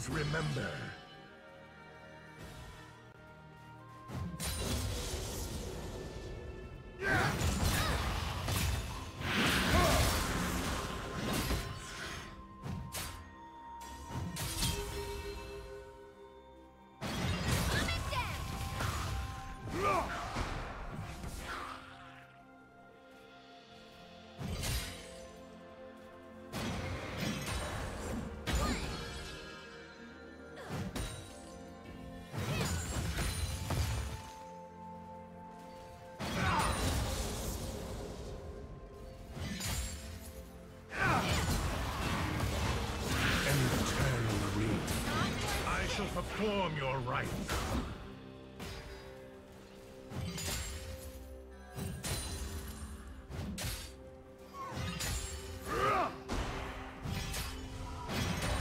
Isles remember. Perform your rites.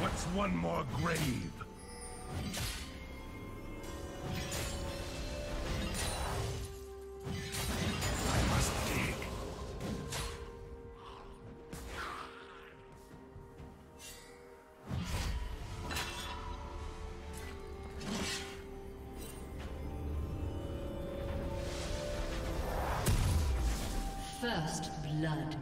What's one more grave? First blood.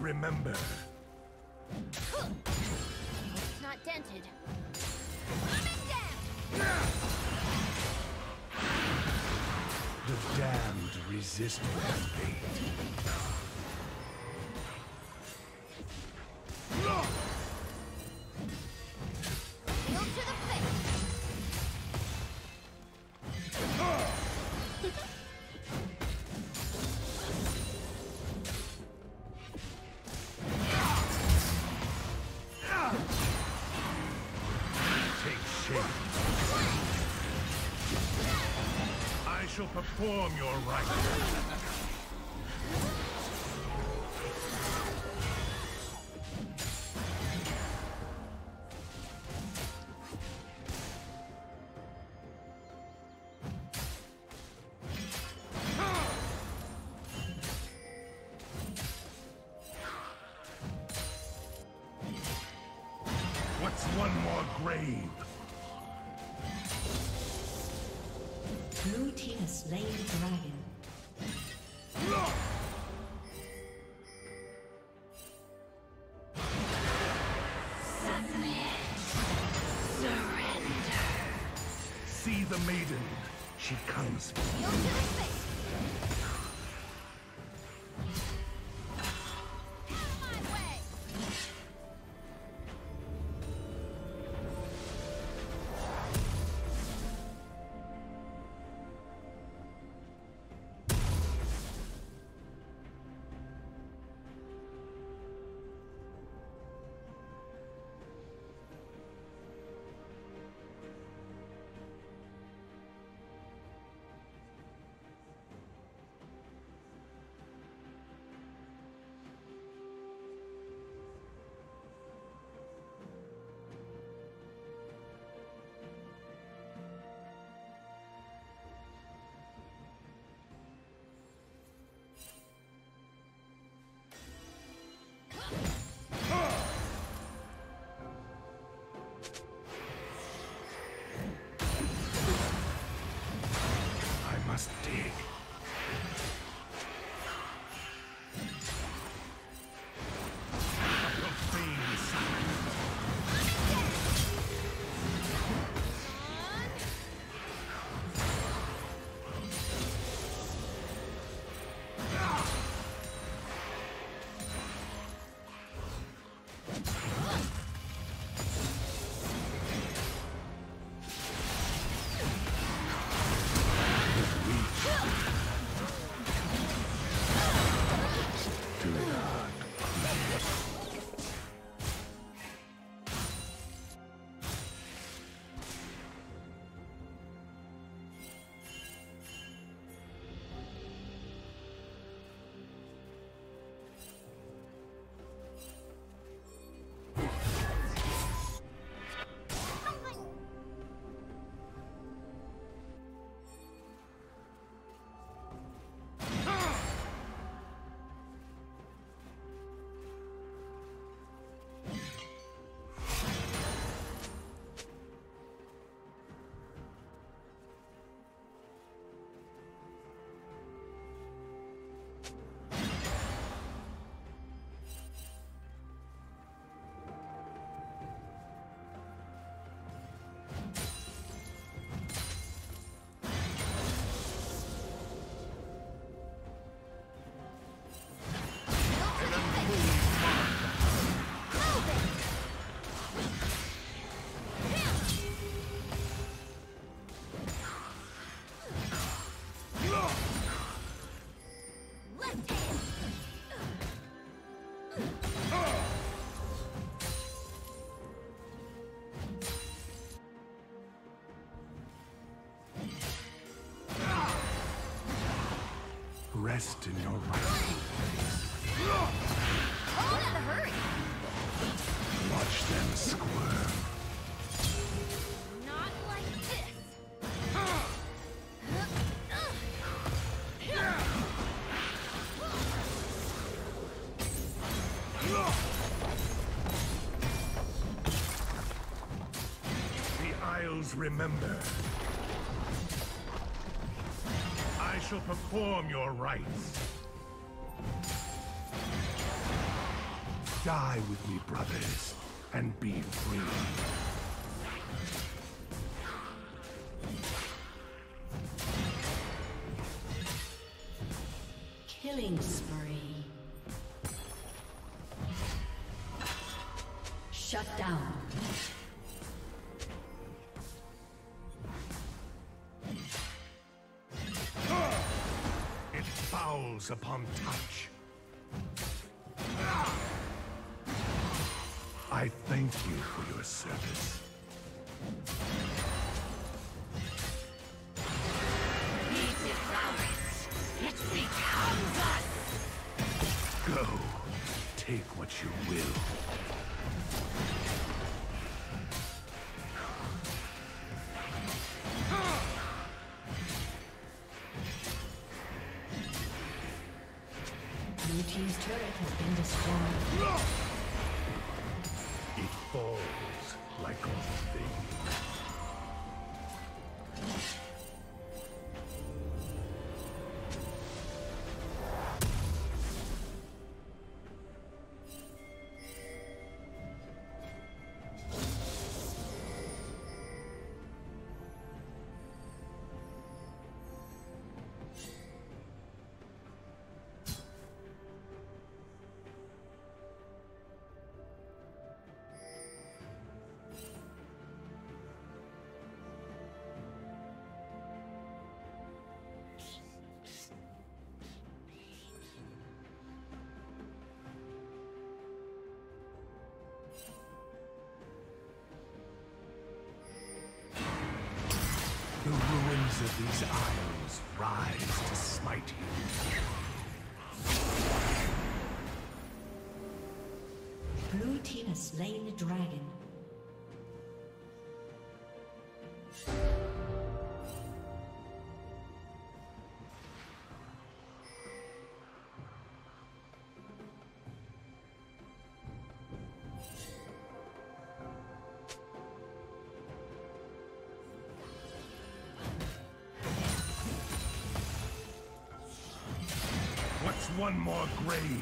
Remember. It's not dented. Coming down! The damned resist my perform your rites. See the maiden. She comes. Rest in your rightful in a hurry. Watch them squirm. Not like this. The Isles remember. Shall perform your rites. Die with me, brothers, and be free. Killing team's turret has been destroyed. It falls like all things. These isles rise to smite you. Blue team has slain the dragon. More grave?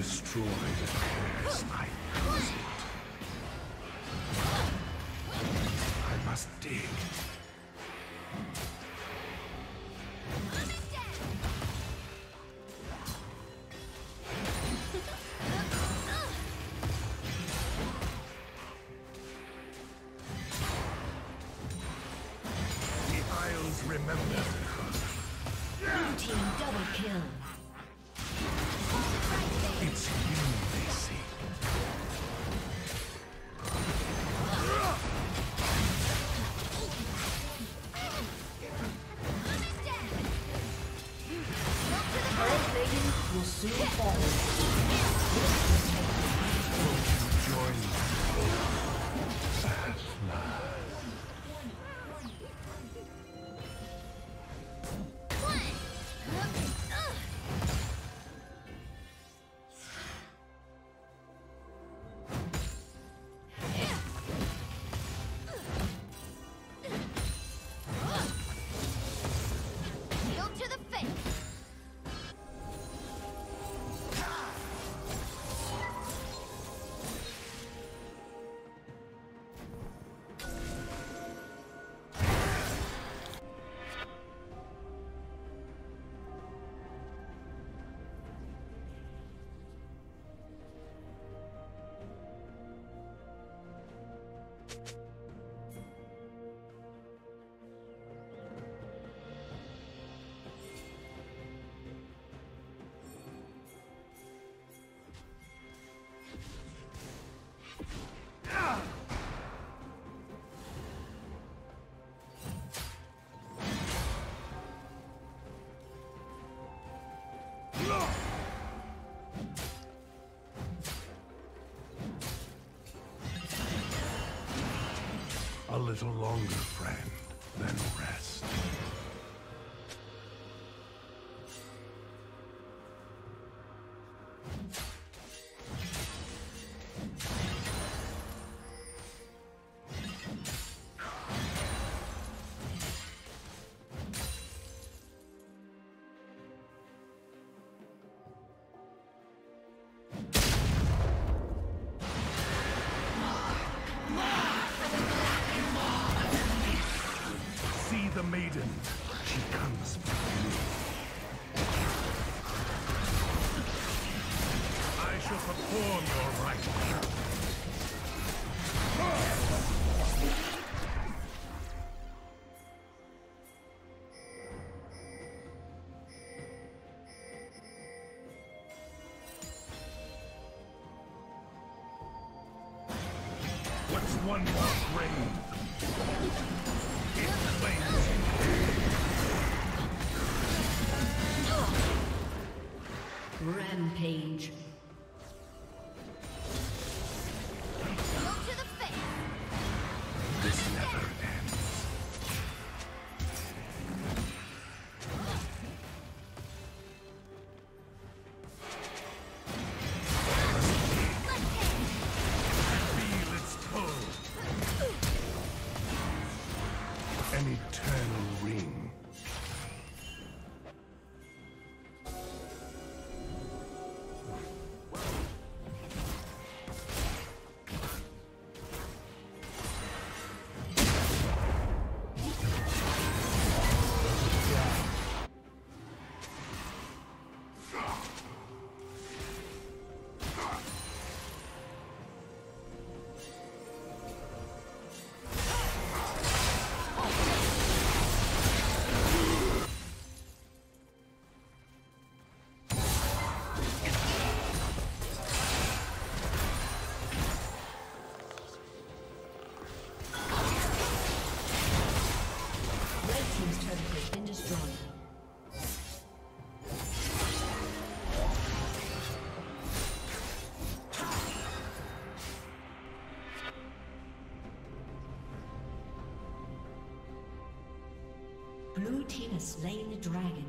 To A little longer, friend. One more grave? Rampage. Has slain the dragon.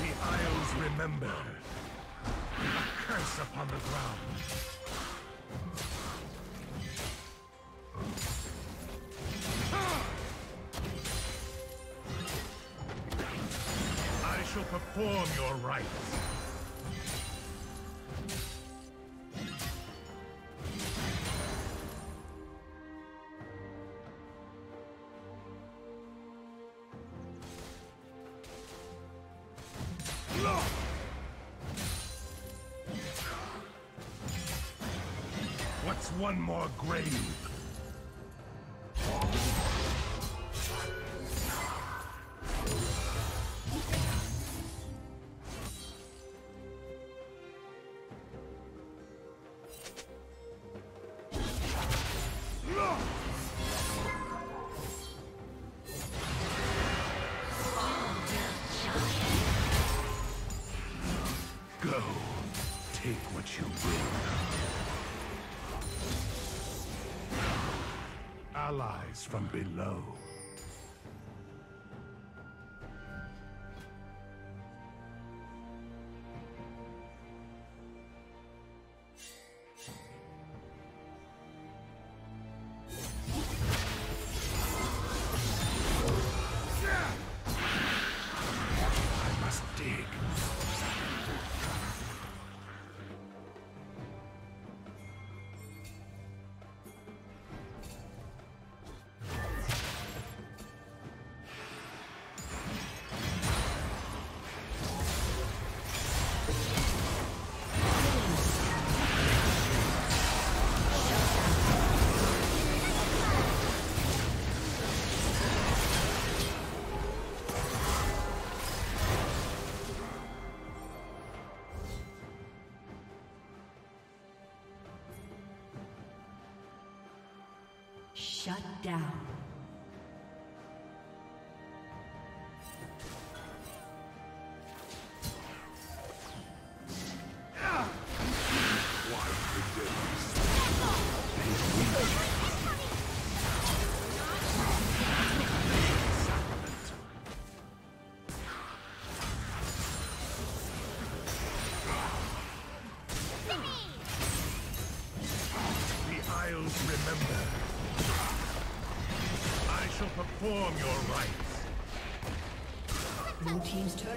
The Isles remember. A curse upon the ground. Perform your rites. What's one more grave? What you will. Allies from below. Shut down.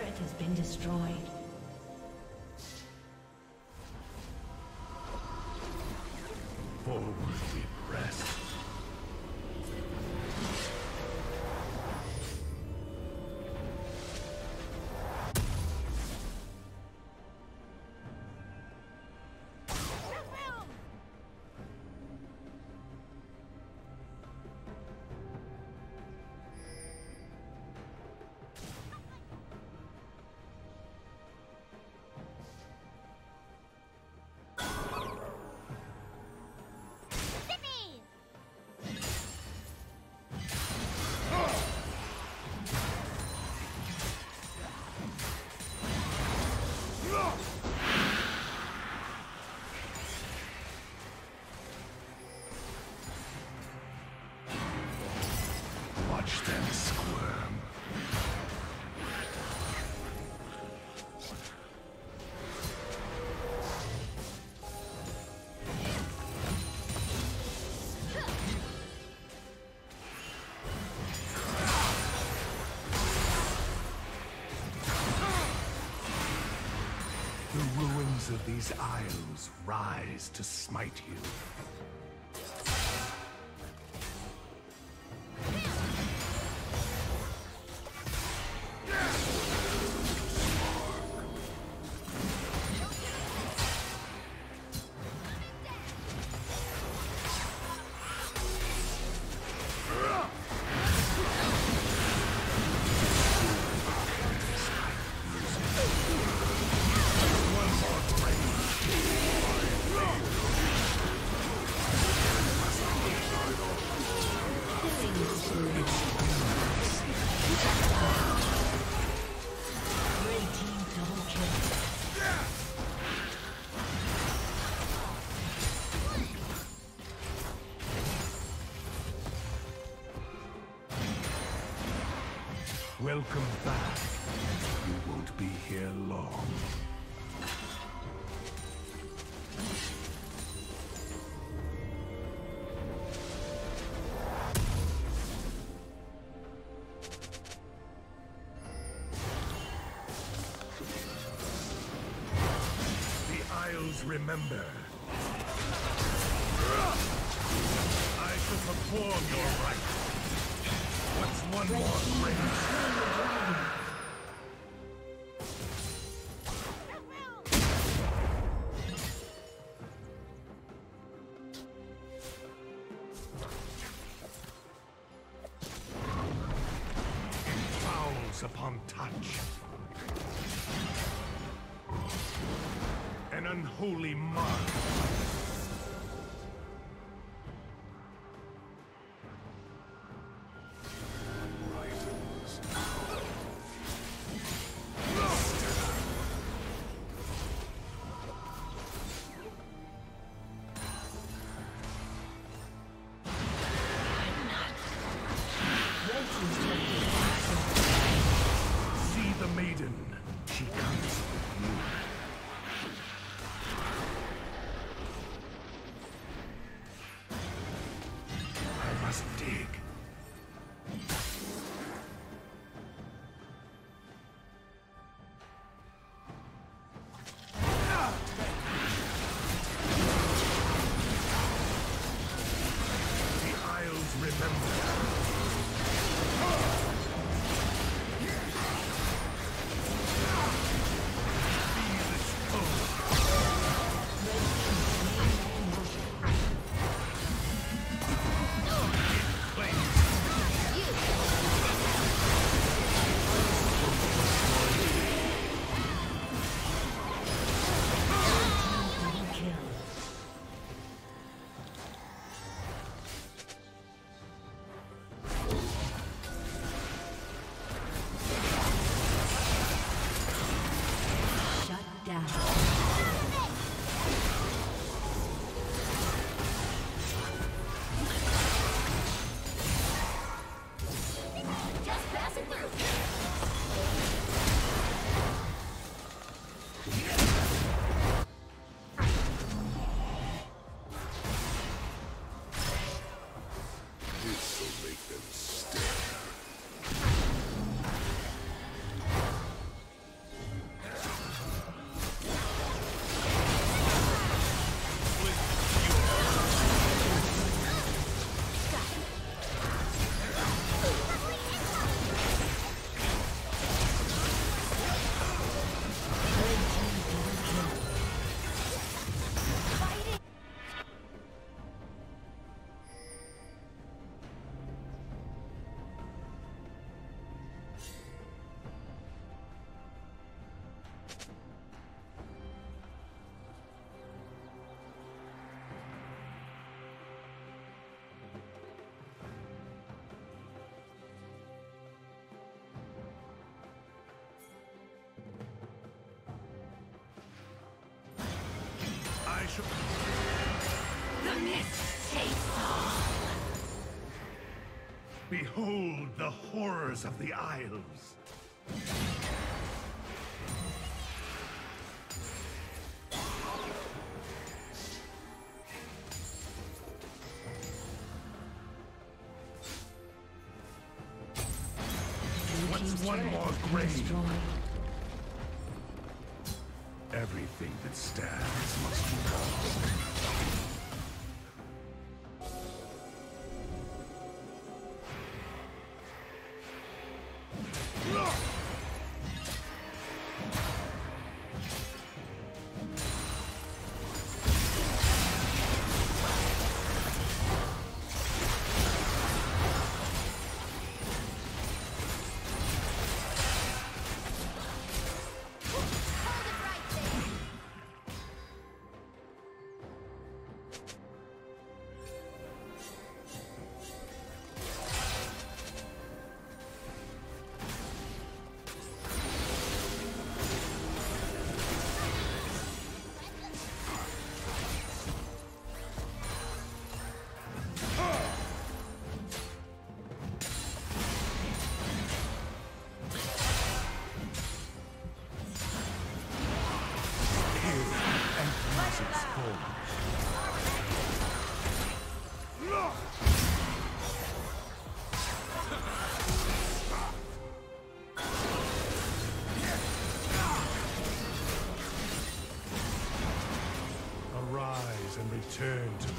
Turret has been destroyed. Forward we. Watch them squirm. The ruins of these isles rise to smite you. Remember. I shall perform your rites. What's one more? Shut The mist takes all. Behold the horrors of the Isles. Everything that stands must fall. Return to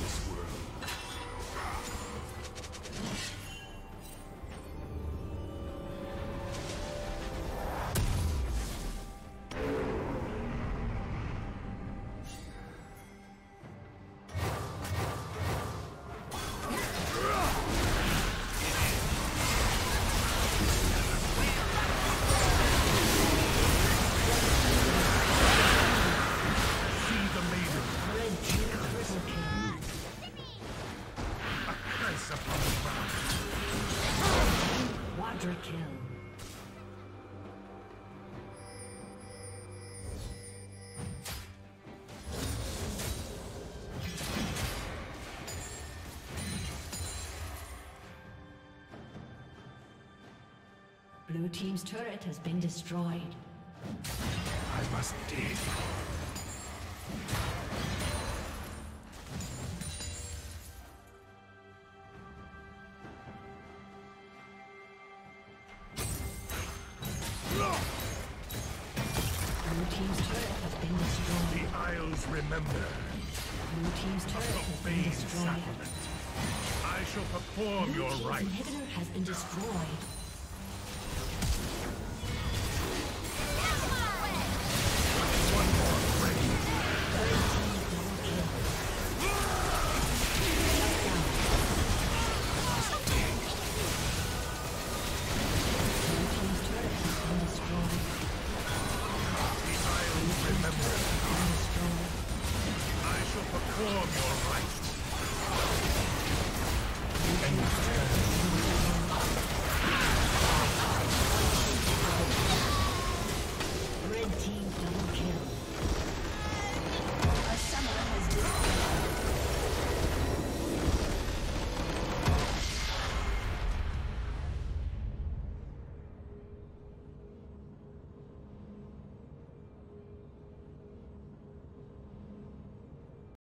Blue team's turret has been destroyed. I must dig. Blue team's turret has been. The Isles remember. Blue team's turret has been destroyed. sacrament. I shall perform Blue your rites. inhibitor has been destroyed.